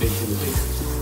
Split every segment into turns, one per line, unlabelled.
individually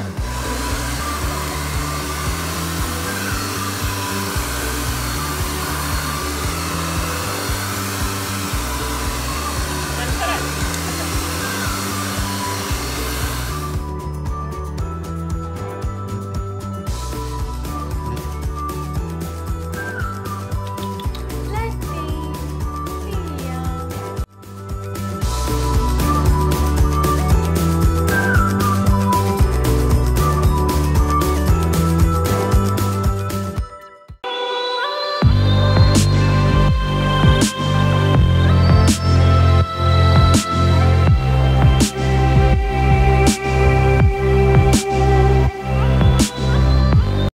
있나요?